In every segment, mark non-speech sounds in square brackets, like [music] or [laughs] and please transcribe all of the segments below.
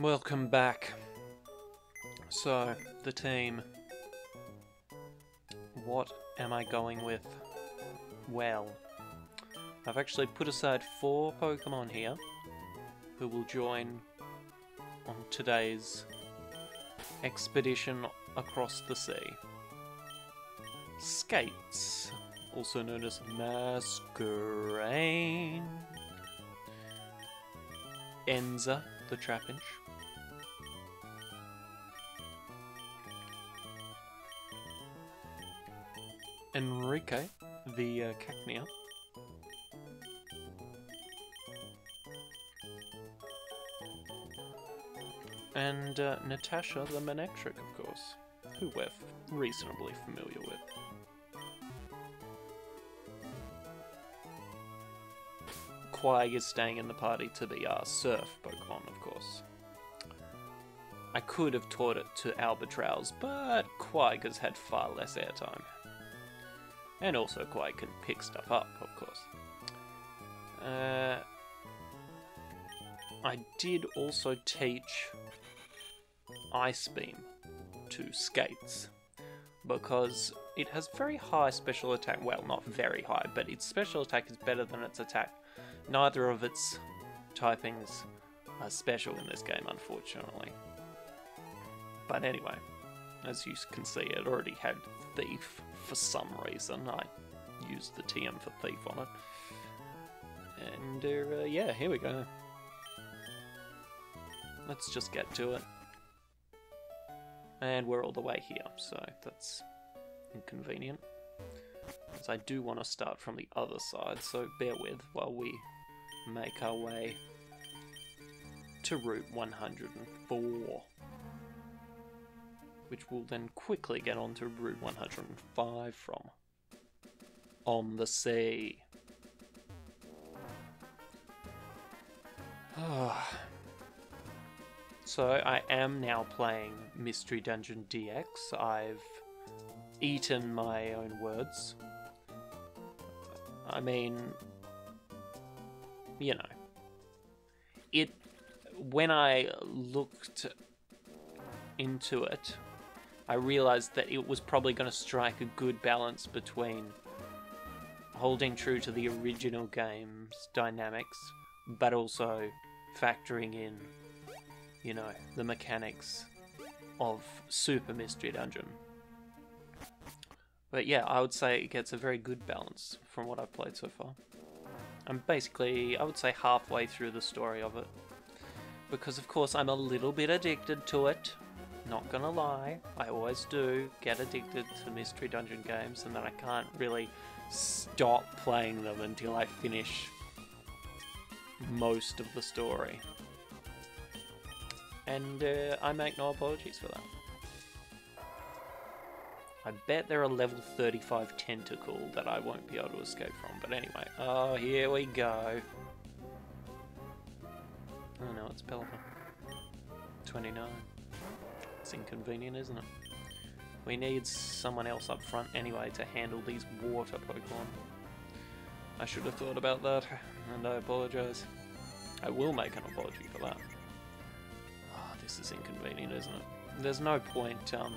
Welcome back. So, the team. What am I going with? Well, I've actually put aside four Pokemon here who will join on today's expedition across the sea. Skates, also known as Masquerain. Enza, the Trapinch. Enrique, the uh, Cacnea. And uh, Natasha, the Manectric, of course, who we're reasonably familiar with. Quag is staying in the party to be our surf Pokemon, of course. I could have taught it to Albatrows, but Quag has had far less airtime. And also Quag can pick stuff up, of course. Uh, I did also teach Ice Beam to Skates because it has very high special attack. Well, not very high, but its special attack is better than its attack. Neither of its typings are special in this game, unfortunately. But anyway, as you can see, it already had Thief for some reason. I used the TM for Thief on it. And uh, yeah, here we go. Let's just get to it. And we're all the way here, so that's inconvenient. Because I do want to start from the other side, so bear with while we make our way to Route 104. Which we'll then quickly get on to Route 105 from. On the sea. [sighs] So I am now playing Mystery Dungeon DX. I've eaten my own words. I mean, you know, it. When I looked into it, I realized that it was probably going to strike a good balance between holding true to the original game's dynamics, but also factoring in you know, the mechanics of Super Mystery Dungeon. But yeah, I would say it gets a very good balance from what I've played so far. I'm basically, I would say, halfway through the story of it. Because, of course, I'm a little bit addicted to it. Not gonna lie, I always do get addicted to Mystery Dungeon games, and then I can't really stop playing them until I finish most of the story and uh, I make no apologies for that. I bet there are a level 35 Tentacool that I won't be able to escape from, but anyway. Oh, here we go. Oh no, it's Pelipper. 29. It's inconvenient, isn't it? We need someone else up front anyway to handle these water Pokemon. I should have thought about that, and I apologise. I will make an apology for that this is inconvenient, isn't it? There's no point um,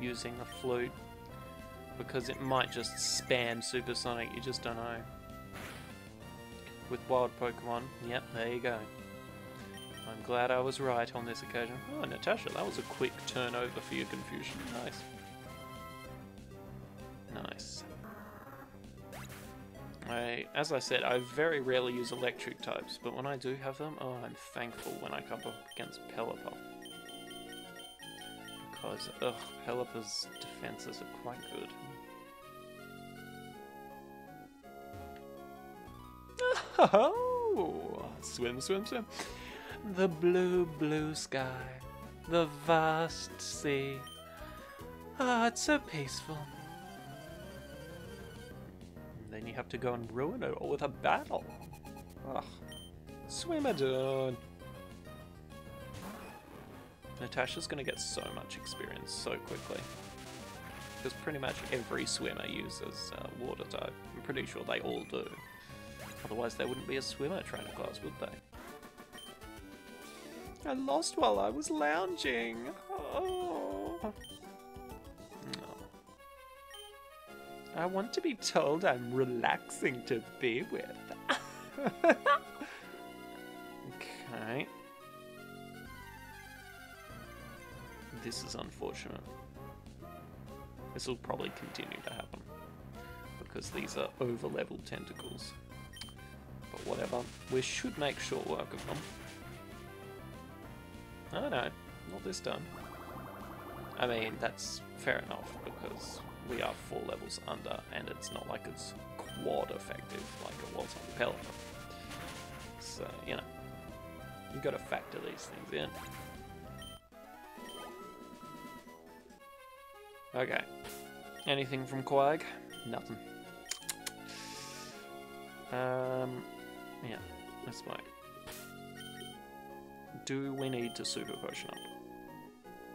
using a flute because it might just spam Supersonic, you just don't know. With wild Pokemon, yep, there you go. I'm glad I was right on this occasion. Oh, Natasha, that was a quick turnover for your confusion. Nice. Nice. I, as I said, I very rarely use electric types, but when I do have them, oh, I'm thankful when I come up against Pelipper. Because, ugh, Pelipper's defenses are quite good. [laughs] Oh, swim, swim, swim. The blue, blue sky, the vast sea. Ah, it's so peaceful then you have to go and ruin it all with a battle. Ugh. Swimmerdon! Natasha's gonna get so much experience so quickly. Because pretty much every swimmer uses uh, water type. I'm pretty sure they all do. Otherwise they wouldn't be a swimmer trainer class, would they? I lost while I was lounging. Oh. No. I want to be told I'm relaxing to be with. [laughs] okay. This is unfortunate. This will probably continue to happen because these are over level Tentacools. But whatever, we should make short work of them. Oh no, not this time. I mean, that's fair enough because we are four levels under and it's not like it's quad effective like it was on Pelipper. So, you know, you've gotta factor these things in. Okay. Anything from Quag? Nothing. Um, yeah, that's fine. Do we need to super potion up?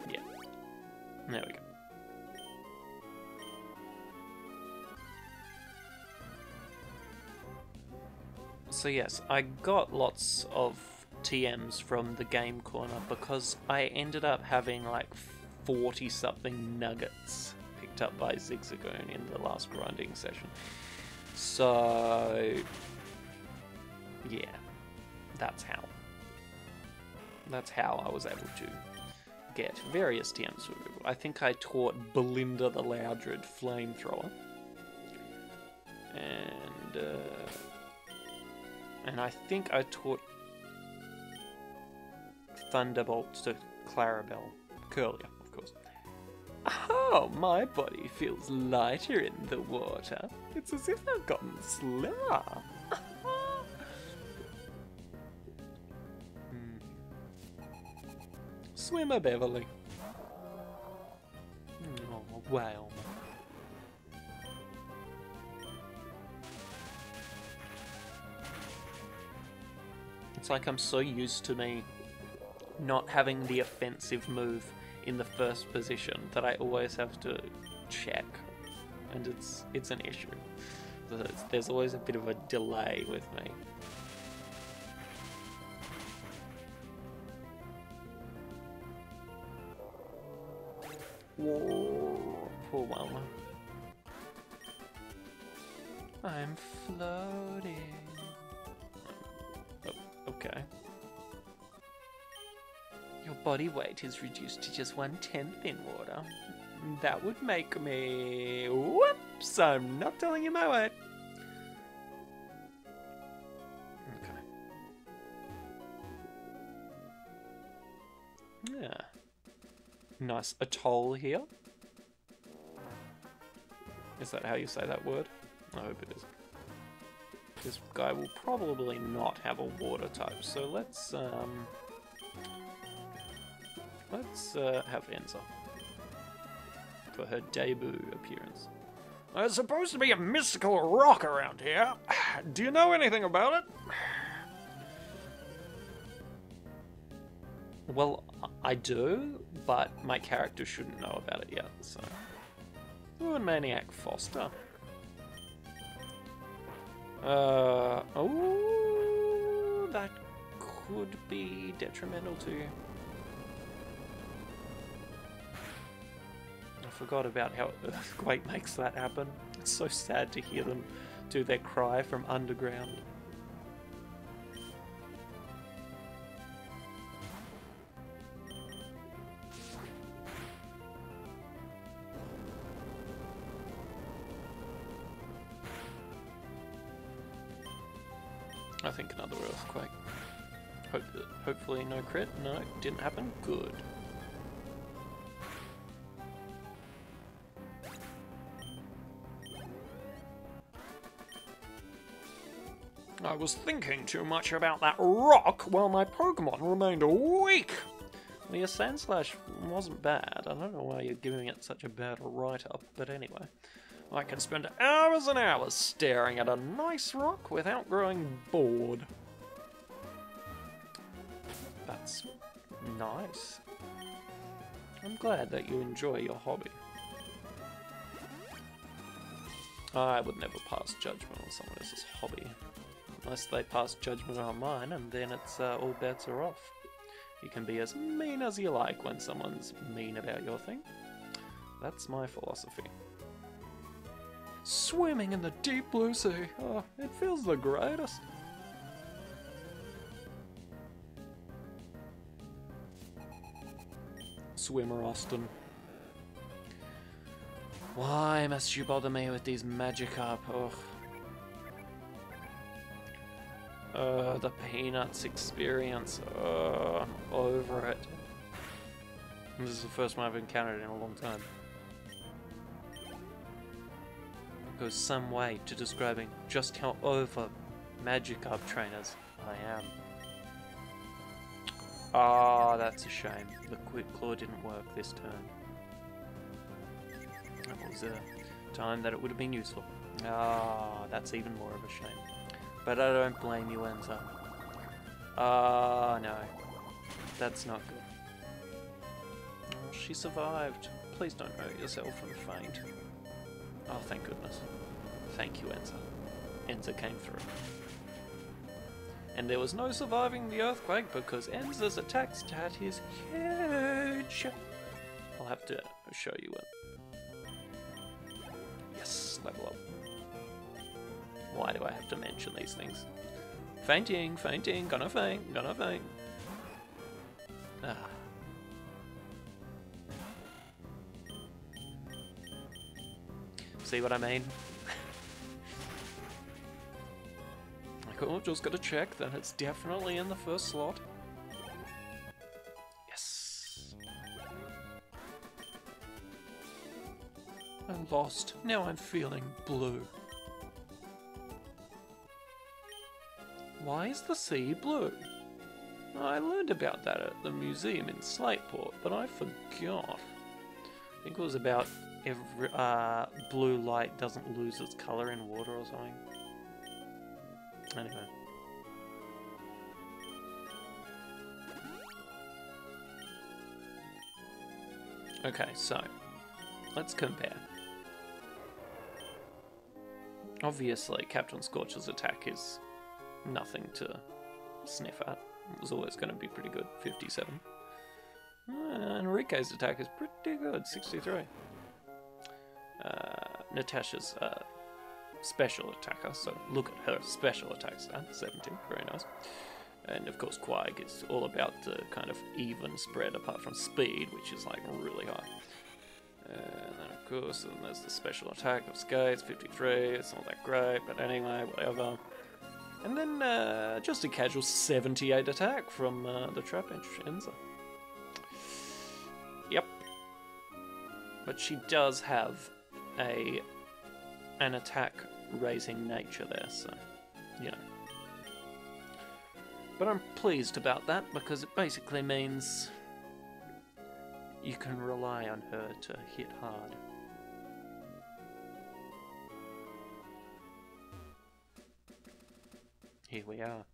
Yeah. There we go. So yes, I got lots of TMs from the game corner because I ended up having like 40 something nuggets picked up by Zigzagoon in the last grinding session. So, yeah, that's how. That's how I was able to get various TMs. I think I taught Belinda the Loudred Flamethrower. And, uh, and I think I taught Thunderbolt to Clarabelle Kirlia. Of course. Oh, my body feels lighter in the water. It's as if I've gotten slimmer. Swimmer Beverly. Hmm, oh, wow. It's like I'm so used to me not having the offensive move in the first position that I always have to check, and it's it's an issue. There's always a bit of a delay with me. Whoa, poor mama. I'm floating. Oh, okay. Your body weight is reduced to just one tenth in water. That would make me. Whoops! I'm not telling you my weight. Okay. Yeah. Nice atoll here. Is that how you say that word? I hope it is. This guy will probably not have a water type, so let's um, Let's uh, have Enza for her debut appearance. There's supposed to be a mystical rock around here. [sighs] Do you know anything about it? [sighs] Well, I do, but my character shouldn't know about it yet, so. Ooh, Maniac Foster. Uh, oh, that could be detrimental to you. I forgot about how Earthquake [laughs] makes that happen. It's so sad to hear them do their cry from underground. No crit. No, didn't happen. Good. I was thinking too much about that rock while my Pokemon remained weak. Well, your Sandslash wasn't bad. I don't know why you're giving it such a bad write-up, but anyway. I can spend hours and hours staring at a nice rock without growing bored. That's nice. I'm glad that you enjoy your hobby. I would never pass judgment on someone else's hobby unless they pass judgment on mine, and then it's uh, all bets are off. You can be as mean as you like when someone's mean about your thing. That's my philosophy. Swimming in the deep blue sea. Oh, it feels the greatest. Swimmer Austin. Why must you bother me with these Magikarp? Ugh. Uh, the Peanuts experience. I'm over it. This is the first one I've encountered in a long time. It goes some way to describing just how over Magikarp trainers I am. Ah, that's a shame. The Quick Claw didn't work this turn. That was a time that it would have been useful. Ah, that's even more of a shame. But I don't blame you, Enza. Ah, no. That's not good. Oh, she survived. Please don't hurt yourself and faint. Oh, thank goodness. Thank you, Enza. Enza came through. And there was no surviving the earthquake because Enza's attack stat is huge. I'll have to show you it. Yes, level up. Why do I have to mention these things? Fainting, fainting, gonna faint, gonna faint. Ah. See what I mean? Cool, just gotta check that it's definitely in the first slot. Yes. I'm lost. Now I'm feeling blue. Why is the sea blue? I learned about that at the museum in Slateport, but I forgot. I think it was about every uh, blue light doesn't lose its color in water or something. Anyway. Okay, so let's compare. Obviously, Captain Scorch's attack is nothing to sniff at. It was always going to be pretty good, 57. Uh, Enrique's attack is pretty good, 63. Uh, Natasha's uh, special attacker, so look at her special attack stat, 70, very nice. And of course, Quag is all about the kind of even spread apart from speed, which is like really high. And then, of course, then there's the special attack of Skates, 53. It's not that great, but anyway, whatever. And then uh, just a casual 78 attack from uh, the Trapinch Enza. Yep. But she does have a an attack raising nature there, so, you know. But I'm pleased about that because it basically means you can rely on her to hit hard. Here we are.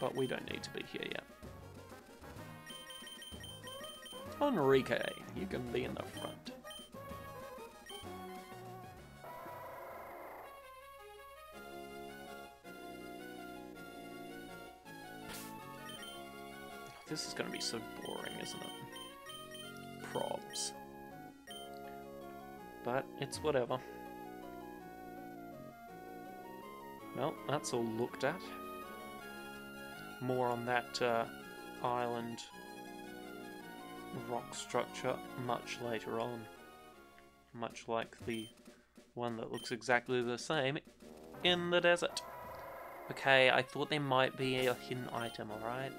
But we don't need to be here yet. Enrique, you can be in the front. This is going to be so boring, isn't it? Probs. But it's whatever. Well, that's all looked at. More on that uh, island rock structure much later on. Much like the one that looks exactly the same in the desert. Okay, I thought there might be a hidden item, alright?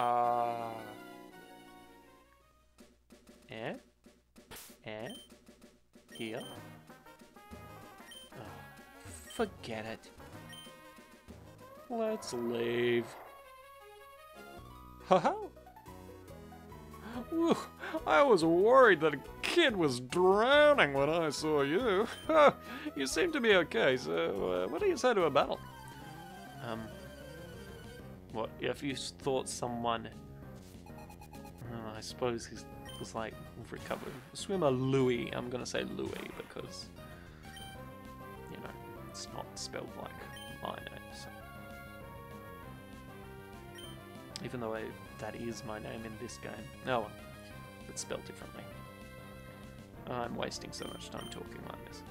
Ah. Uh, eh? Eh? Here? Oh, forget it. Let's leave. Haha! I was worried that a kid was drowning when I saw you. [laughs] you seem to be okay, so uh, what do you say to a battle? Um, what if you thought someone? Uh, I suppose he was like recovered. Swimmer Louis. I'm gonna say Louis because you know it's not spelled like my name. So. Even though I, that is my name in this game. Oh well, it's spelled differently. I'm wasting so much time talking like this.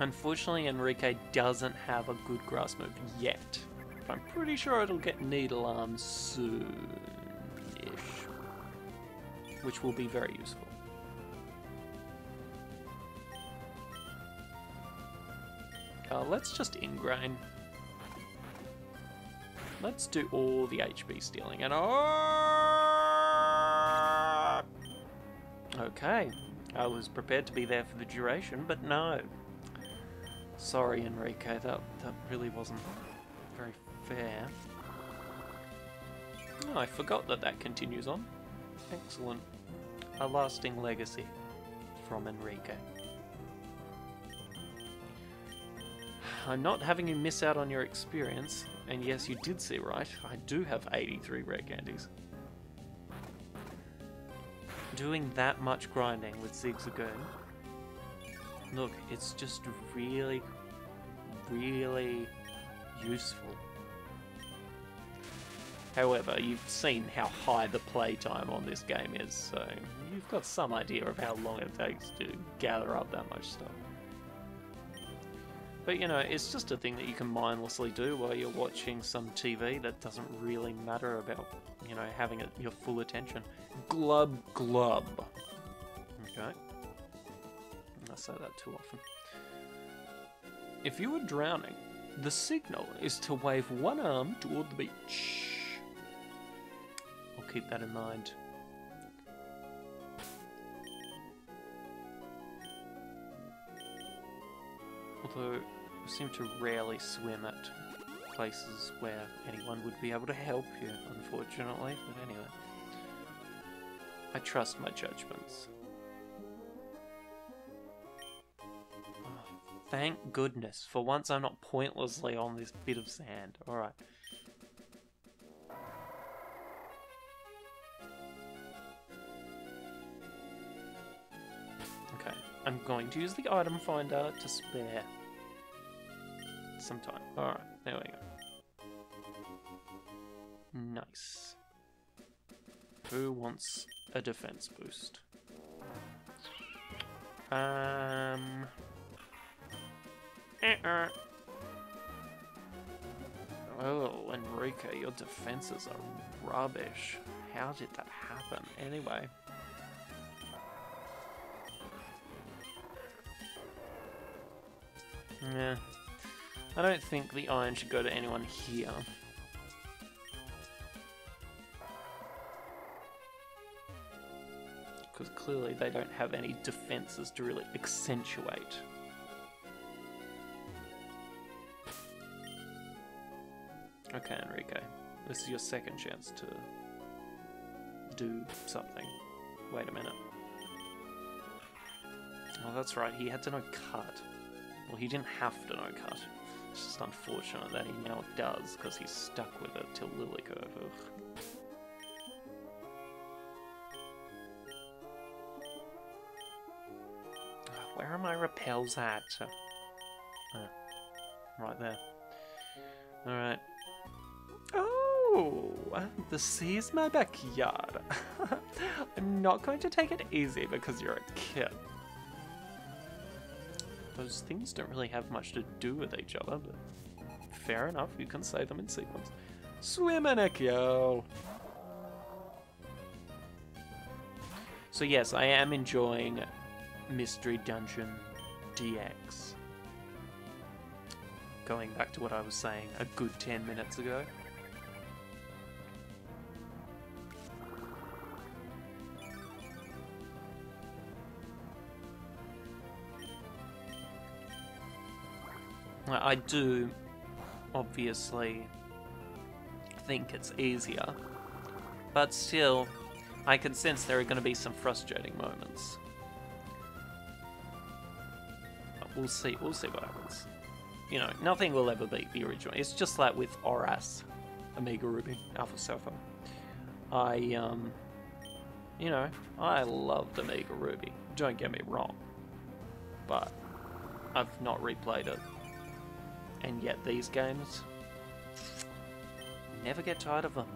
Unfortunately, Enrique doesn't have a good grass move yet. But I'm pretty sure it'll get Needle Arm soon-ish. Which will be very useful. Uh, let's just ingrain. Let's do all the HP stealing and oh! Okay, I was prepared to be there for the duration, but no. Sorry, Enrique, that that really wasn't very fair. Oh, I forgot that that continues on. Excellent. A lasting legacy from Enrique. I'm not having you miss out on your experience, and yes, you did see right, I do have 83 rare candies. Doing that much grinding with Zigzagoon, look, it's just really, really useful. However, you've seen how high the playtime on this game is, so you've got some idea of how long it takes to gather up that much stuff. But you know, it's just a thing that you can mindlessly do while you're watching some TV that doesn't really matter about, you know, having it, your full attention. Glub glub. Okay. I say that too often. If you are drowning, the signal is to wave one arm toward the beach. I'll keep that in mind. Although you seem to rarely swim at places where anyone would be able to help you, unfortunately. But anyway, I trust my judgments. Thank goodness. For once I'm not pointlessly on this bit of sand. Alright. Okay, I'm going to use the item finder to spare some time. Alright, there we go. Nice. Who wants a defense boost? Um. Oh, Enrique, your defenses are rubbish. How did that happen? Anyway. Yeah. I don't think the iron should go to anyone here. Because clearly they don't have any defenses to really accentuate. Okay, Enrique. This is your second chance to do something. Wait a minute. Oh, that's right, he had to know cut. Well, he didn't have to know cut. It's just unfortunate that he now does, because he's stuck with it till Lilycove. Ugh. Where are my repels at? Ah, right there. Alright. The sea is my backyard. [laughs] I'm not going to take it easy because you're a kid. Those things don't really have much to do with each other, but fair enough, you can say them in sequence. Swim Anekyo! So yes, I am enjoying Mystery Dungeon DX. Going back to what I was saying a good 10 minutes ago. I do obviously think it's easier, but still, I can sense there are going to be some frustrating moments. But we'll see. We'll see what happens. You know, nothing will ever beat the original. It's just like with Oras, Omega Ruby, Alpha Sapphire. I um, you know, I loved Omega Ruby. Don't get me wrong, but I've not replayed it. And yet these games, never get tired of them.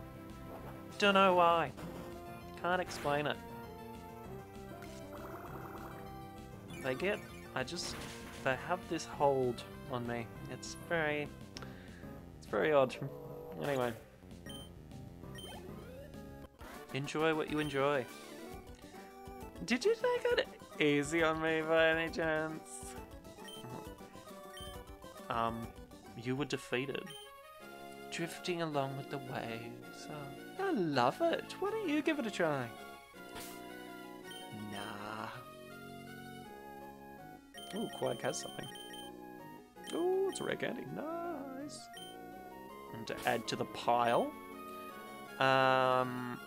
Don't know why. Can't explain it. They get, I just, they have this hold on me. It's very, it's very odd. Anyway. Enjoy what you enjoy. Did you take it easy on me by any chance? Um, you were defeated. Drifting along with the waves. Oh, I love it. Why don't you give it a try? Nah. Ooh, Quag has something. Ooh, it's a rare candy. Nice. And to add to the pile. Um,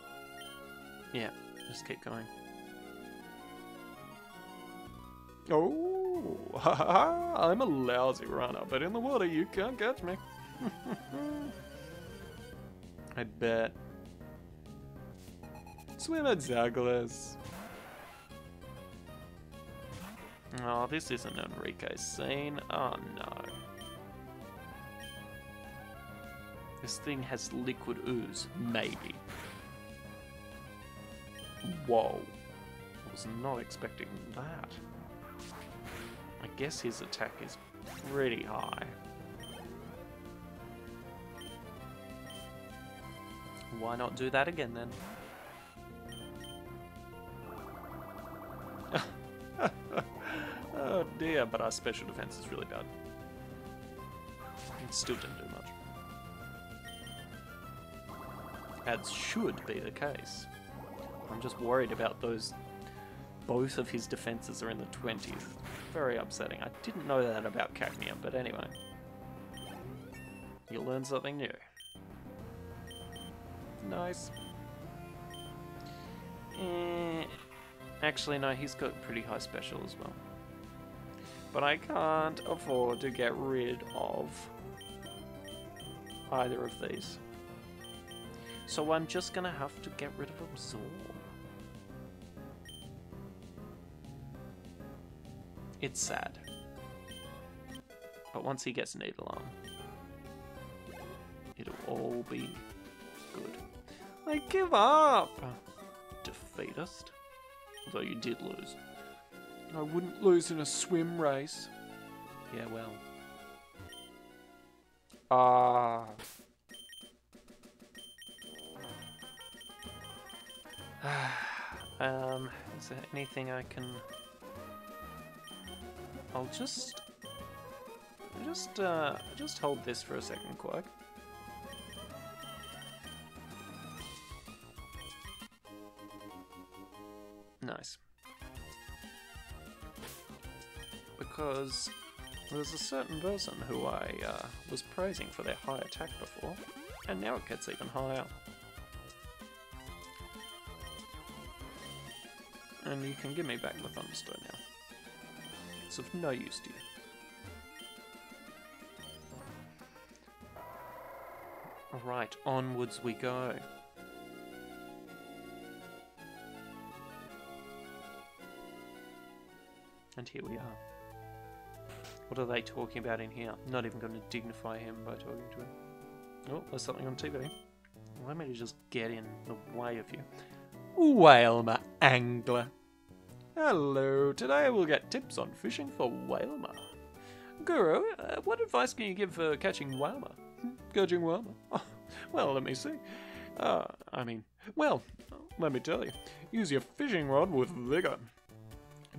yeah, just keep going. Oh, [laughs] I'm a lousy runner, but in the water you can't catch me. [laughs] I bet. Swim at Douglas. Oh, this isn't Enrique's scene. Oh no. This thing has liquid ooze. Maybe. Whoa. I was not expecting that. Guess his attack is pretty high. Why not do that again then? [laughs] oh dear, but our special defense is really bad. It still didn't do much. As should be the case. I'm just worried about those. Both of his defenses are in the 20s. Very upsetting. I didn't know that about Cacnea, but anyway. You learn something new. Nice. Eh, actually, no, he's got pretty high special as well. But I can't afford to get rid of either of these. So I'm just gonna have to get rid of Absorb. It's sad. But once he gets Needle Arm, it'll all be good. I give up! Defeatist. Although you did lose. I wouldn't lose in a swim race. Yeah, well. Ah. [sighs] um, is there anything I can... I'll just... Just, uh, just hold this for a second, Quirk. Nice. Because there's a certain person who I uh, was praising for their high attack before, and now it gets even higher. And you can give me back the Thunderstone now. Of no use to you. Right, onwards we go. And here we are. What are they talking about in here? Not even going to dignify him by talking to him. Oh, there's something on TV. Why to just get in the way of you? Wailmer Angler. Hello, today we'll get tips on fishing for Wailmer. Guru, uh, what advice can you give for catching Wailmer? Catching Wailmer? [laughs] Well, let me see. Uh, I mean, well, let me tell you. Use your fishing rod with vigor.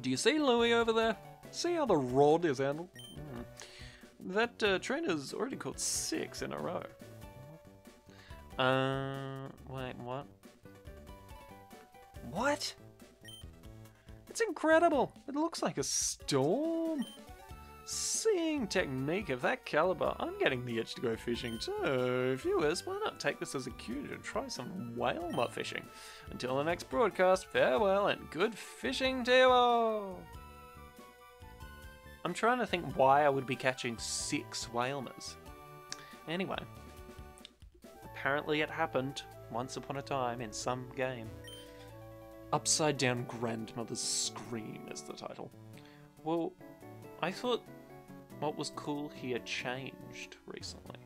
Do you see Louis over there? See how the rod is handled? Mm. That uh, trainer's already caught six in a row. Uh, wait, what? What? It's incredible! It looks like a storm. Seeing technique of that caliber, I'm getting the itch to go fishing too. Viewers, why not take this as a cue to try some Wailmer fishing? Until the next broadcast, farewell and good fishing to you all! I'm trying to think why I would be catching six Wailmers. Anyway, apparently it happened once upon a time in some game. Upside Down Grandmother's Scream is the title. Well, I thought what was cool here changed recently.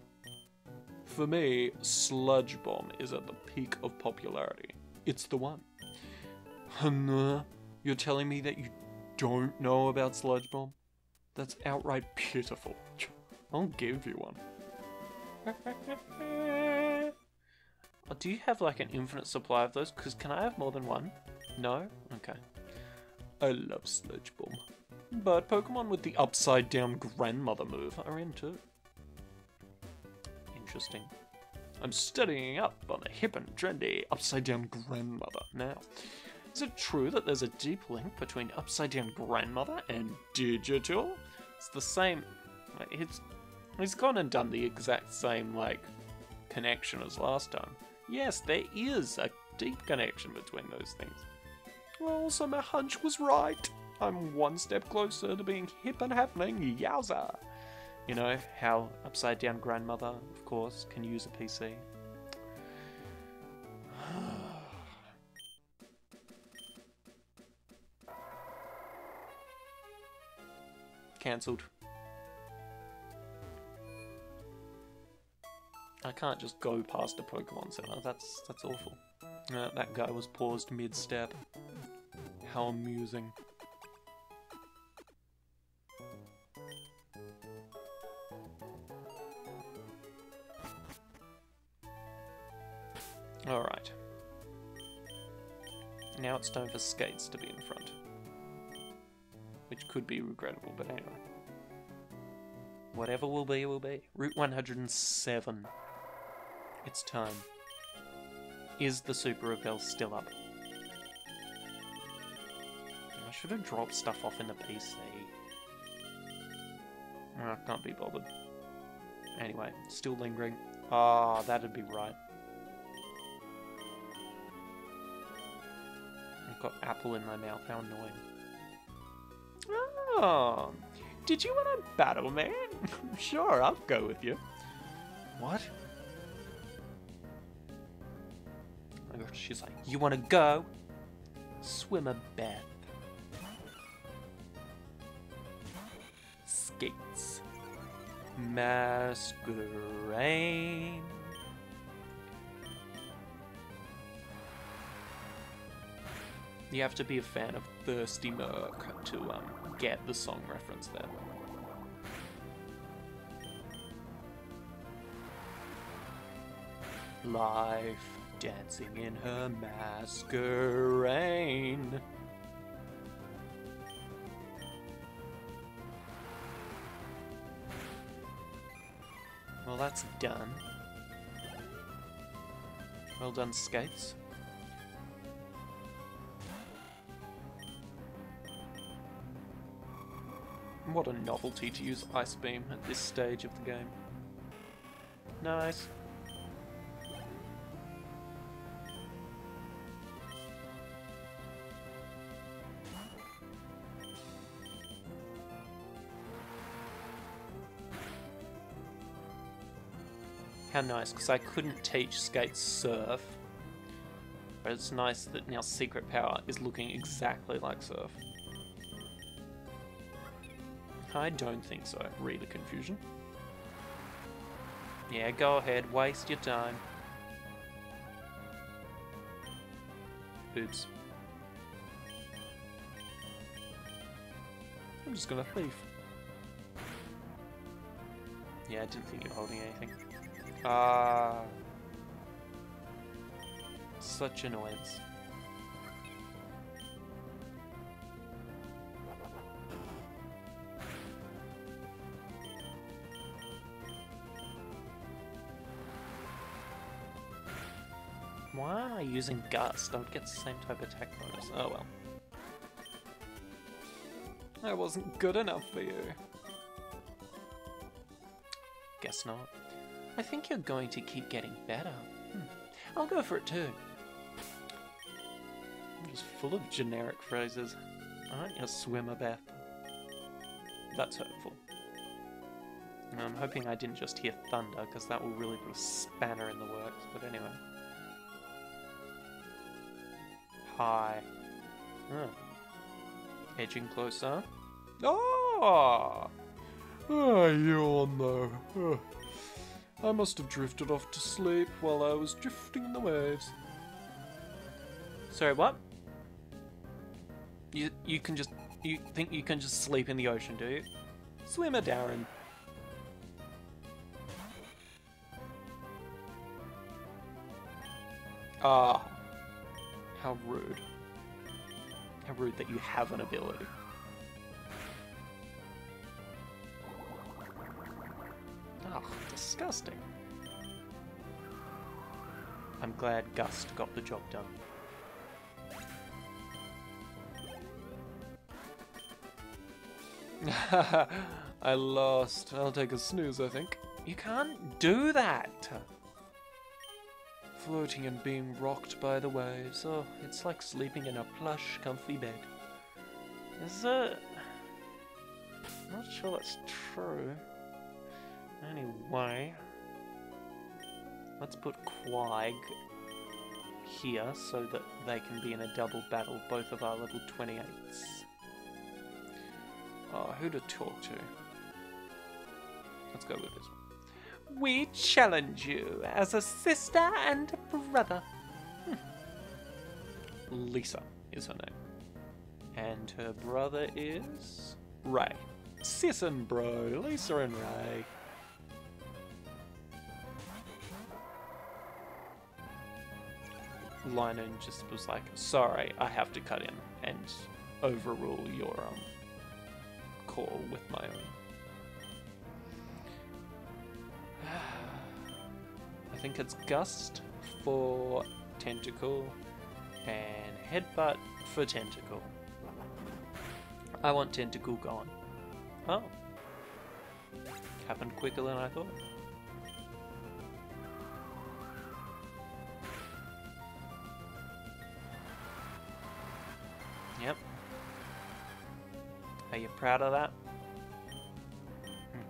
For me, Sludge Bomb is at the peak of popularity. It's the one. You're telling me that you don't know about Sludge Bomb? That's outright pitiful. I'll give you one. [laughs] Do you have like an infinite supply of those? Because can I have more than one? No? Okay. I love Sludge Bomb. But Pokemon with the upside down grandmother move are in too. Interesting. I'm studying up on the hip and trendy upside down grandmother now. Is it true that there's a deep link between upside down grandmother and digital? It's the same. It's he's gone and done the exact same like connection as last time. Yes, there is a deep connection between those things. Well, so my hunch was right. I'm one step closer to being hip and happening. Yowza! You know how upside down grandmother, of course, can use a PC. [sighs] Cancelled. I can't just go past a Pokemon Center. That's that's awful. Uh, that guy was paused mid-step. How amusing. Alright. Now it's time for Skates to be in front. Which could be regrettable, but anyway. Whatever will be, will be. Route 107. It's time. Is the Super Repel still up? I should have dropped stuff off in the PC. I can't be bothered. Anyway, still lingering. Ah, oh, that'd be right. I've got apple in my mouth, how annoying. Oh, did you want to battle, man? [laughs] sure, I'll go with you. What? She's like, you wanna go? Swim a Beth. Skates. Masquerade. You have to be a fan of Thirsty Merc to um, get the song reference there. Life dancing in her masquerade. Well, that's done. Well done, skates. What a novelty to use Ice Beam at this stage of the game. Nice. Nice, because I couldn't teach Skate Surf. But it's nice that now Secret Power is looking exactly like Surf. I don't think so. The confusion. Yeah, go ahead, waste your time. Oops. I'm just gonna thief. Yeah, I didn't think you were holding anything. Ah. Such annoyance. Why am I using Gust? I would get the same type of attack bonus. Oh well. I wasn't good enough for you. Guess not. I think you're going to keep getting better. Hmm. I'll go for it too. I'm just full of generic phrases. Aren't you a swimmer, Beth? That's hurtful. I'm hoping I didn't just hear thunder, because that will really put a spanner in the works, but anyway. Hi. Huh. Edging closer. Ah! Ah, yawn though. Ugh. I must have drifted off to sleep while I was drifting in the waves. Sorry, what? You you can just you think you can just sleep in the ocean, do you? Swimmer Darren. Ah, how rude. How rude that you have an ability. Disgusting. I'm glad Gust got the job done. [laughs] I lost. I'll take a snooze, I think. You can't do that! Floating and being rocked by the waves. Oh, it's like sleeping in a plush, comfy bed. Is it? Not sure that's true. Anyway, let's put Quag here so that they can be in a double battle, both of our level 28s. Oh, who to talk to? Let's go with this one. We challenge you as a sister and a brother. Hmm. Lisa is her name. And her brother is Ray. Sis and bro, Lisa and Ray. Linen just was like, sorry, I have to cut in and overrule your um call with my own. [sighs] I think it's Gust for Tentacool and Headbutt for Tentacool. I want Tentacool gone. Oh. Happened quicker than I thought. Proud of that?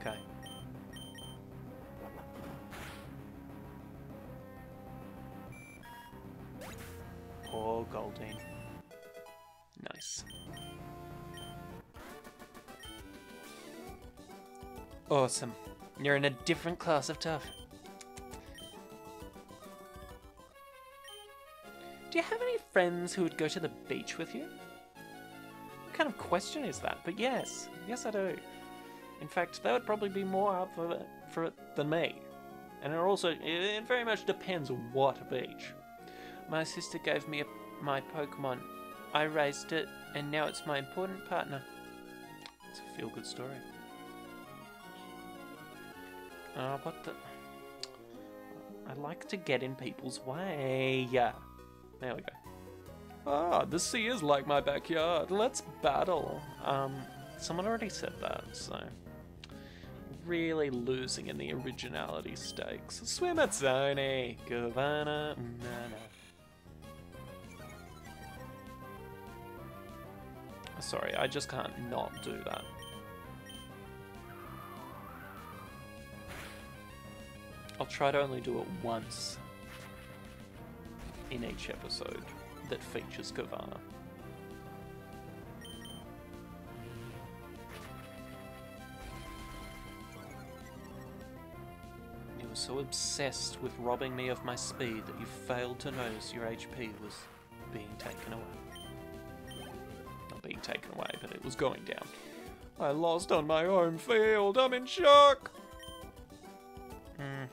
Okay. Poor Goldeen. Nice. Awesome. You're in a different class of tough. Do you have any friends who would go to the beach with you? Kind of question is that? But yes, yes I do. In fact, they would probably be more up for it, for it than me. And it also, it very much depends on what beach. My sister gave me a, my Pokemon. I raised it, and now it's my important partner. It's a feel-good story. Oh, what the... I like to get in people's way. There we go. Ah, the sea is like my backyard. Let's battle. Um, someone already said that, so really losing in the originality stakes. Swim at Zony, Giovanna, Nana. Sorry, I just can't not do that. I'll try to only do it once in each episode that features Giovanna. You were so obsessed with robbing me of my speed that you failed to notice your HP was being taken away. Not being taken away, but it was going down. I lost on my home field. I'm in shock. Hmm.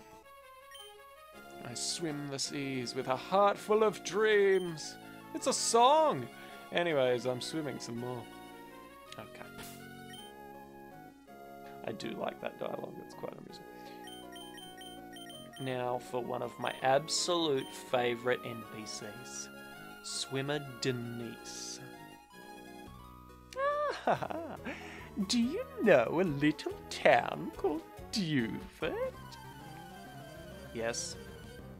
I swim the seas with a heart full of dreams. It's a song. Anyways, I'm swimming some more. Okay. I do like that dialogue, it's quite amusing. Now for one of my absolute favourite NPCs Swimmer Denise. Ah, [laughs] do you know a little town called Dewford? Yes,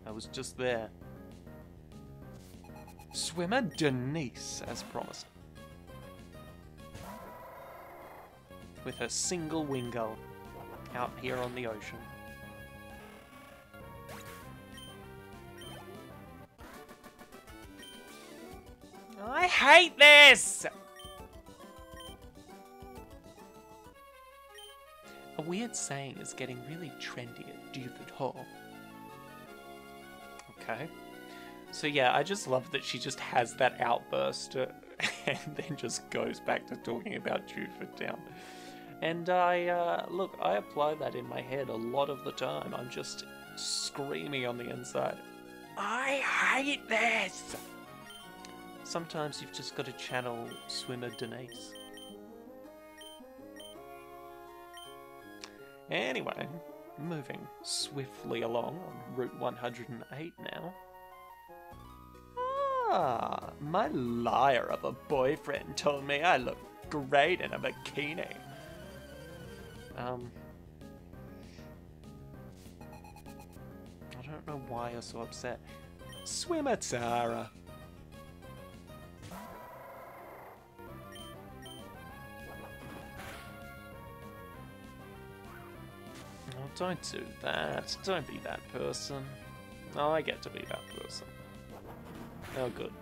I was just there. Swimmer Denise, as promised. With her single Wingull out here on the ocean. I hate this! A weird saying is getting really trendy at Dewford Hall. Okay. So yeah, I just love that she just has that outburst uh, [laughs] and then just goes back to talking about Dewford Town. And I, uh, look, I apply that in my head a lot of the time. I'm just screaming on the inside. I hate this! Sometimes you've just got to channel swimmer Denise. Anyway, moving swiftly along on Route 108 now. Ah, my liar of a boyfriend told me I look great in a bikini. Um, I don't know why you're so upset. Swimmer Tara. Don't do that. Don't be that person. Oh, I get to be that person. Oh, good.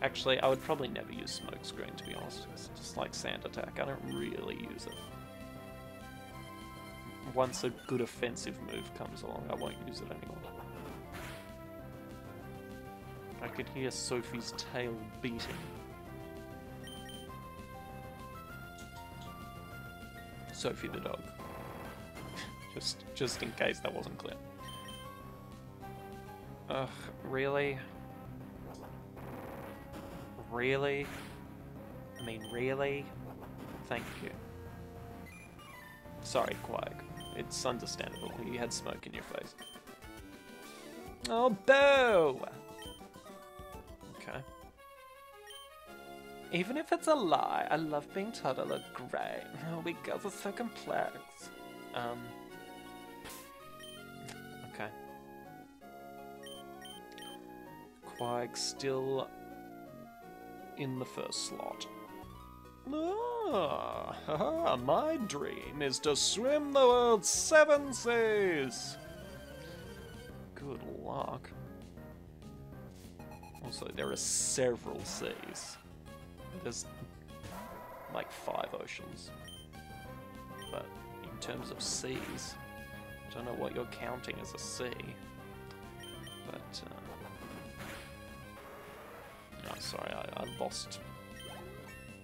Actually, I would probably never use smokescreen, to be honest. It's just like sand attack. I don't really use it. Once a good offensive move comes along, I won't use it anymore. I could hear Sophie's tail beating. Sophie the dog. Just, just in case that wasn't clear. Ugh, really? Really? I mean, really? Thank you. Sorry, Quag. It's understandable. You had smoke in your face. Oh, boo! Okay. Even if it's a lie, I love being told I look great. Oh, [laughs] we girls are so complex. Um. Still in the first slot. Ah, [laughs] my dream is to swim the world's seven seas. Good luck. Also, there are several seas. There's like five oceans. But in terms of seas, I don't know what you're counting as a sea. But, uh, no, sorry, I, I lost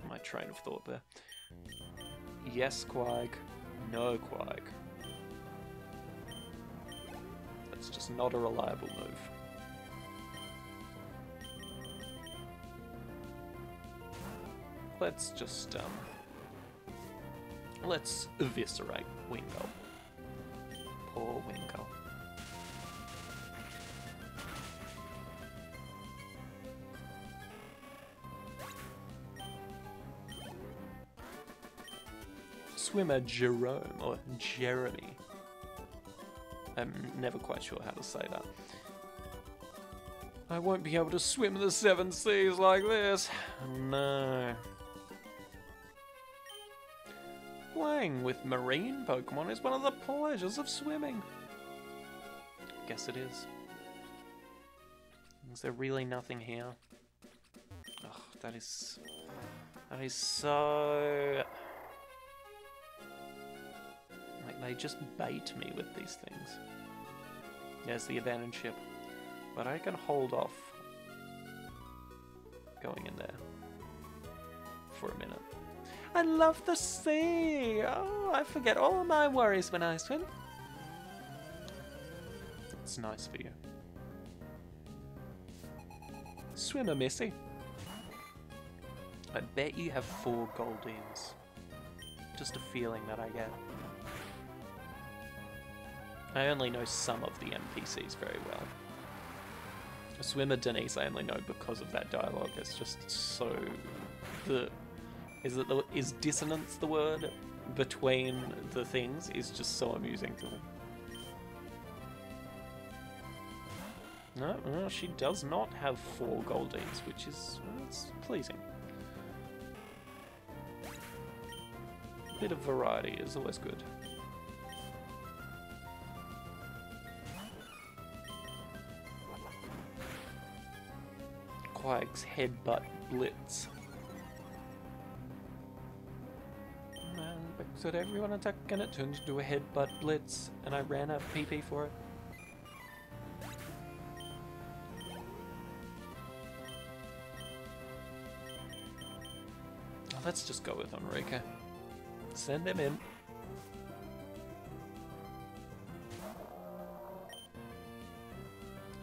my train of thought there. Yes, Quag. No, Quag. That's just not a reliable move. Let's just, um... Let's eviscerate Wingull. Poor Wingull. Swimmer Jerome, or Jeremy. I'm never quite sure how to say that. I won't be able to swim the seven seas like this. No. Playing with marine Pokemon is one of the pleasures of swimming. Guess it is. Is there really nothing here? Oh, that is... That is so... Like, they just bait me with these things. There's the abandoned ship. But I can hold off going in there for a minute. I love the sea! Oh, I forget all my worries when I swim. It's nice for you. Swimmer Missy. I bet you have four Goldeens. Just a feeling that I get. I only know some of the NPCs very well. Swimmer Denise I only know because of that dialogue. It's just so the is it the is dissonance the word between the things is just so amusing to me. No, no, she does not have four Goldeens, which is well, pleasing. A bit of variety is always good. Headbutt blitz. So did everyone attack and it turned into a headbutt blitz and I ran a PP for it? Oh, let's just go with Enrique. Send him in.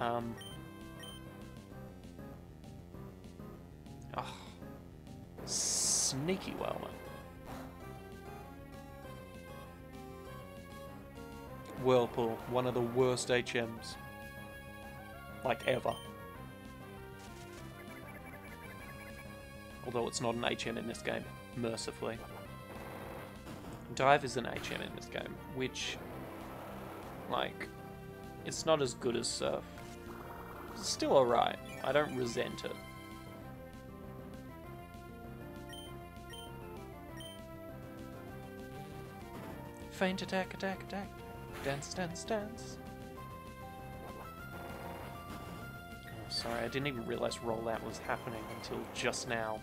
Um. Sneaky. Whirlpool, one of the worst HMs. Like ever. Although it's not an HM in this game, mercifully. Dive is an HM in this game, which, like, it's not as good as Surf. It's still alright. I don't resent it. Feint attack, attack, attack. Dance, dance, dance. Oh, sorry, I didn't even realize rollout was happening until just now.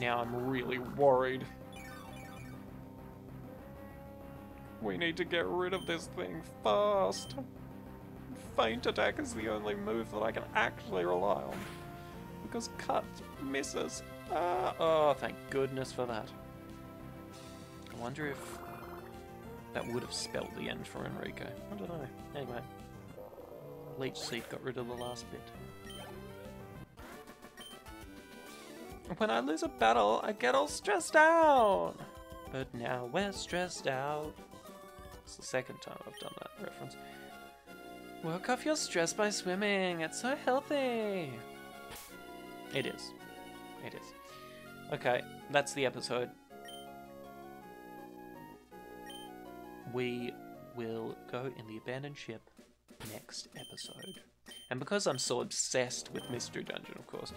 Now I'm really worried. We need to get rid of this thing fast. Feint attack is the only move that I can actually rely on. Because cut misses. Ah, oh, thank goodness for that. I wonder if that would have spelled the end for Enrico. I don't know. Anyway. Leech Seed got rid of the last bit. When I lose a battle, I get all stressed out! But now we're stressed out. It's the second time I've done that reference. Work off your stress by swimming. It's so healthy. It is. It is. Okay, that's the episode. We will go in the abandoned ship next episode. And because I'm so obsessed with Mystery Dungeon, of course,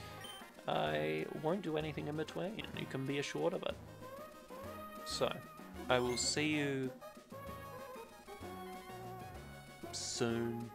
I won't do anything in between. You can be assured of it. So, I will see you soon.